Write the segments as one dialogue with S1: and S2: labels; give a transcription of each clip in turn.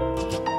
S1: you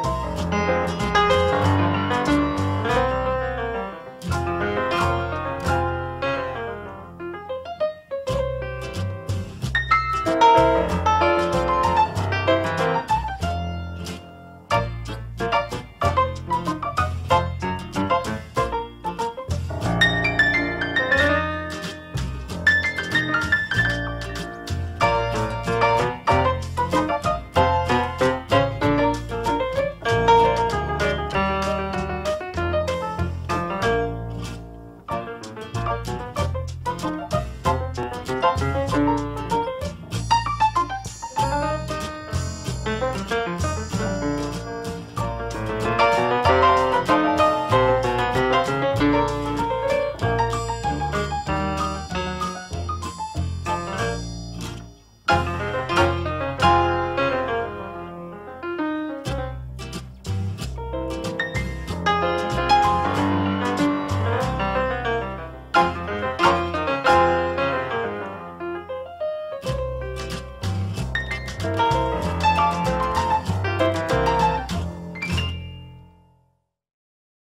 S1: Bye.